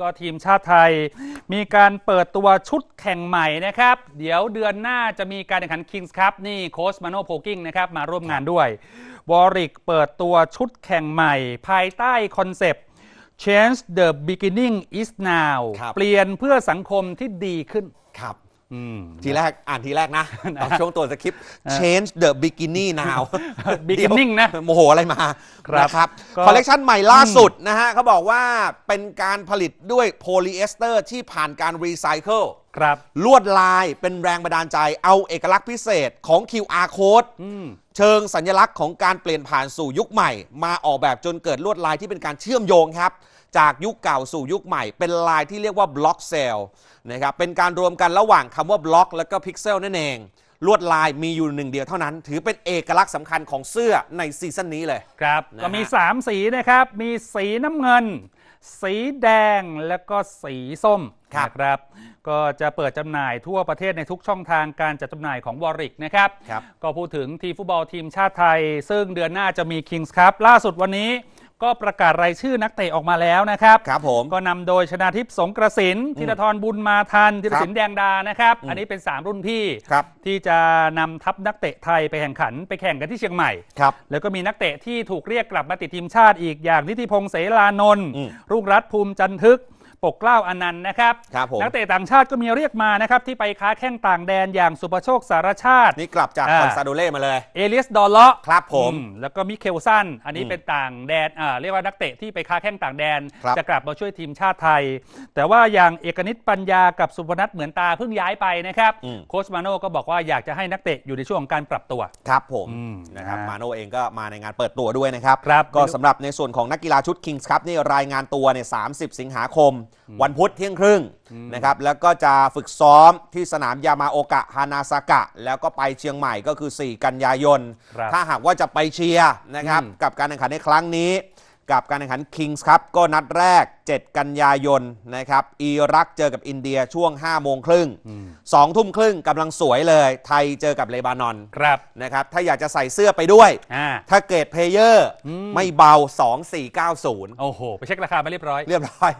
ก็ทีมชาติไทย มีการเปิดตัวชุดแข่งใหม่นะครับ เดี๋ยวเดือนหน้าจะมีการแข่งขัน Kings Cup นี่โค้ชมาโนโพลกิ้งนะครับมาร่วมงานด้วยวอริกซ์เปิดตัวชุดแข่งใหม่ ภายใต้คอนเซปต์ change the beginning is now ครับเปลี่ยนเพื่อสังคมที่ดีขึ้นครับ อืม ทีแรกอ่านทีแรกนะ ตอนช่วงตัวสคริปต์ change the beginning now beginning นะเดี๋ยวโมโหอะไรมาครับนะครับก็ คอลเลกชันใหม่ล่าสุดนะฮะเขาบอกว่าเป็นการผลิตด้วยโพลีเอสเตอร์ที่ผ่านการรีไซเคิล ครับลวดลายเป็นแรงบันดาลใจเอาเอกลักษณ์พิเศษของ QR code อืม เชิงสัญลักษณ์ของการเปลี่ยนผ่านสู่ยุคใหม่ มาออกแบบจนเกิดลวดลายที่เป็นการเชื่อมโยงครับ จากยุคเก่าสู่ยุคใหม่ เป็นลายที่เรียกว่า Bloxel นะครับเป็นการรวมกันระหว่างคำว่าบล็อก และก็พิกเซลนั่นเอง ลวดลายมีอยู่หนึ่งเดียวเท่านั้น ถือเป็นเอกลักษณ์สำคัญของเสื้อในซีซั่นนี้เลย ครับ นะฮะ ก็มี 3 สีนะครับ มีสีน้ำเงิน สีแดงแล้วก็สีส้มครับนะครับ ก็จะเปิดจำหน่ายทั่วประเทศในทุกช่องทางการจัดจำหน่ายของวอริกนะครับ ครับ ก็พูดถึงทีมฟุตบอลทีมชาติไทย ซึ่งเดือนหน้าจะมี Kings Cup ล่าสุดวันนี้ ก็ประกาศรายชื่อนักเตะออกมาแล้วนะครับครับผม ก็นำโดยชนาทิพย์สงกระสินธีรทรบุญมาทันธีรศิลป์แดงดานะครับอืมอันนี้เป็น 3 รุ่นพี่ ครับที่จะนำทัพนักเตะไทยไปแข่งขันไปแข่งกันที่เชียงใหม่ ครับ แล้วก็มีนักเตะที่ถูกเรียกกลับมาติดทีมชาติอีกอย่างนิติพงษ์เสลานนท์อืม รุ่งรัตน์ภูมิจันทึก ปกเกล้าอนันต์นะครับครับผมนักเตะต่างชาติก็มีเรียกมานะครับที่ไปค้าแข้งต่างแดนอย่างสุประโชคสารชาติ นี่กลับจากอ่าคอนซาโดเล่มาเลย เอเลียสดอเลาะครับผมอืแล้วก็มิคเคลสันอันนี้อืมเป็นต่างแดนอ่าเรียกว่านักเตะที่ไปค้าแข้งต่างแดนครับจะกลับมาช่วยทีมชาติไทย แต่ว่าอย่างเอกนิตปัญญากับสุพนัทเหมือนตาเพิ่งย้ายไปนะครับอืมโค้ชมาโน่ก็บอกว่าอยากจะให้นักเตะอยู่ในช่วงของการปรับตัวครับผมอืมนะครับนะฮะมาโนเองก็มาในงานเปิดตัวด้วยนะครับครับก็สำหรับในส่วนของนักกีฬาชุด Kings Cup นี่รายงานตัวเนี่ย30 สิงหาคมวันพุธเที่ยงครึ่งนะครับแล้วก็จะฝึกซ้อมที่สนามยามาโอกะฮานาซากะ แล้วก็ไปเชียงใหม่ก็คือ 4 กันยายนครับถ้าหากว่าจะไปเชียร์นะครับอืมกับการแข่งขันในครั้งนี้ กับการแข่งขัน Kings Cup ก็นัดแรก 7 กันยายนนะครับอิรักเจอกับอินเดียช่วง 5 โมงครึ่งสองทุ่มครึ่งกำลังสวยเลย ไทยเจอกับเลบานอนครับนะครับ ถ้าอยากจะใส่เสื้อไปด้วยอ่าถ้าเกรด player อืมไม่เบา 2490 โอ้โห ไปเช็คราคามาเรียบร้อย เรียบร้อย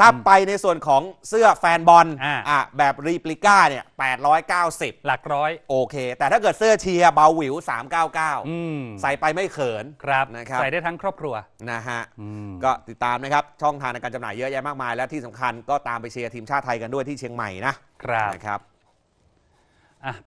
ถ้าไปในส่วนของเสื้อแฟนบอลอ่าอะแบบ replica เนี่ย890 หลักร้อยโอเค แต่ถ้าเกิดเสื้อเชียร์เบาหวิวอืม399 ใส่ไปไม่เขินครับนะครับใส่ได้ทั้งครอบครัวนะฮะอืมก็ติดตามนะครับ ช่องทางในการจำหน่ายเยอะแยะมากมาย และที่สำคัญก็ตามไปเชียร์ทีมชาติไทยกันด้วยที่เชียงใหม่นะครับนะครับ